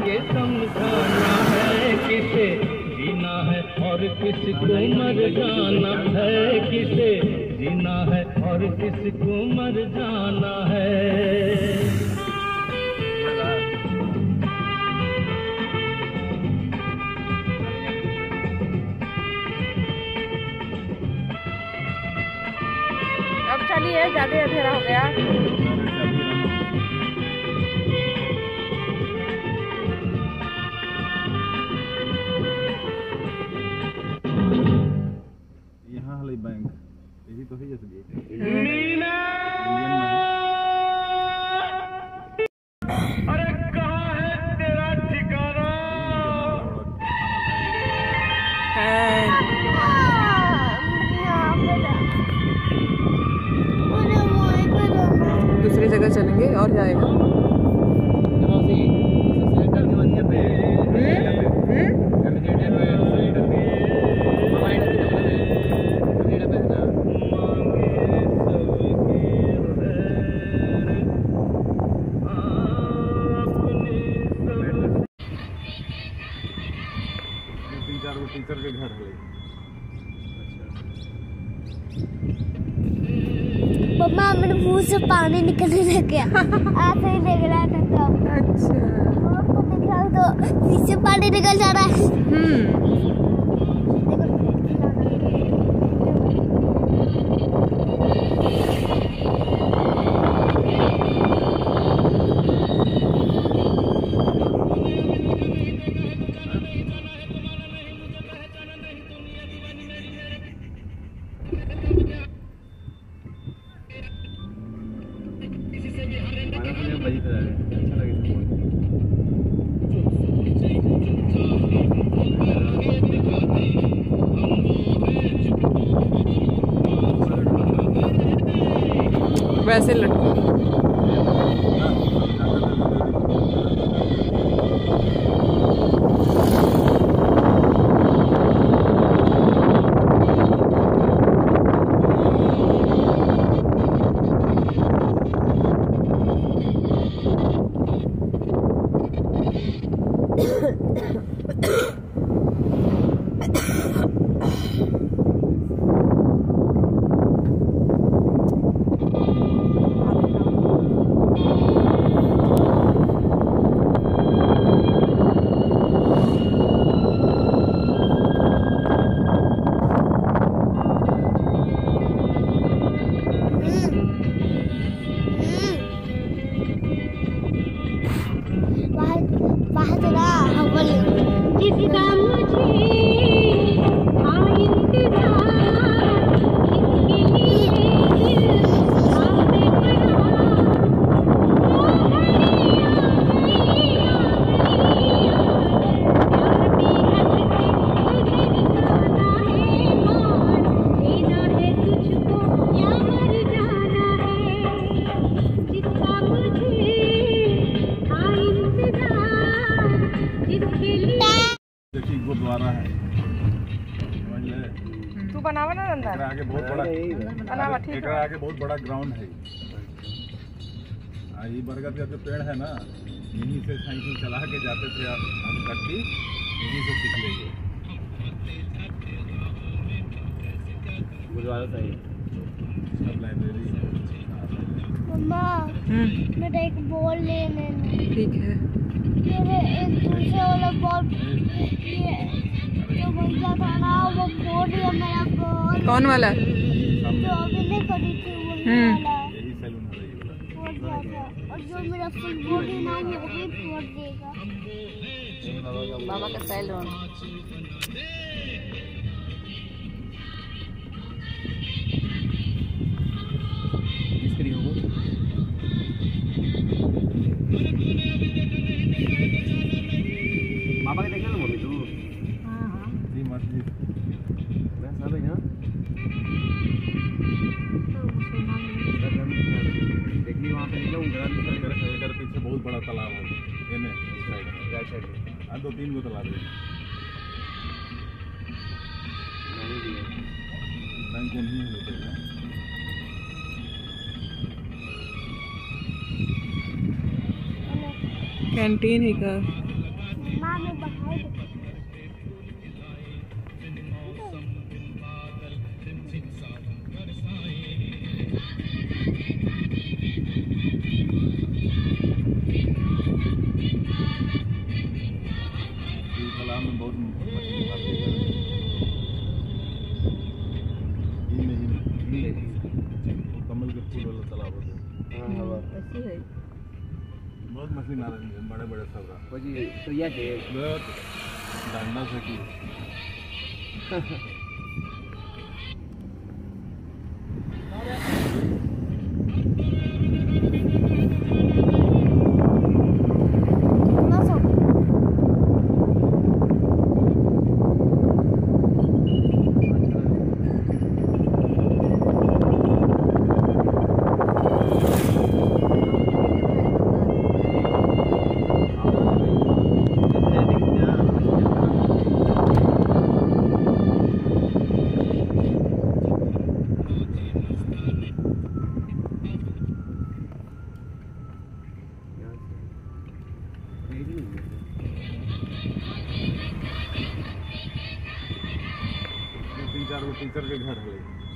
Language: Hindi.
के समझाना है किसे? जीना है और किसको मर जाना है किसे? जीना है और किसको मर जाना है। चलिए, ज़्यादा अंधेरा हो गया। हले बैंक यही तो है एसबीआई अरे कहाँ है तेरा ठिकाना दूसरी जगह चलेंगे और जाएगा। मम्मा मेरे मुँह से पानी निकलने लग गया। ऐसे ही लग रहा था तो अच्छा। आपको दिखा तो पीछे पानी निकल जा रहा है। हम्म वैसे लटको एकरा आगे बहुत बड़ा ठीक एकरा है। आगे बहुत बड़ा ग्राउंड है। आ ये बरगद का जो पेड़ है ना यहीं से साइकिल चला के जाते थे आप हम तक यहीं से सीख लेंगे। गुरुद्वारा सही। सब लाइब्रेरी मम्मा हम्म। मेरा एक बॉल लेने ठीक है। एक दूसरे वाला बोर्ड ये जो भैया था ना वो बोल दिया मेरा बॉल कौन वाला? जो अभी नहीं करी थी वो हम्म। वाला यही सैलून है ये वाला। फोड़ दिया था और जो मेरा फुल बॉडी ना वो भी फोड़ देगा। बाबा का सैलून बड़ा तालाब है। राइट साइड हाँ। दो तीन गो तालाब है। है बैंक नहीं हैं। कैंटीन ही का तालाब होते हाँ हवा। ऐसी है। बहुत मछली मारे हैं, बड़े बड़े सब तो ये डंडा से टीचर के घर है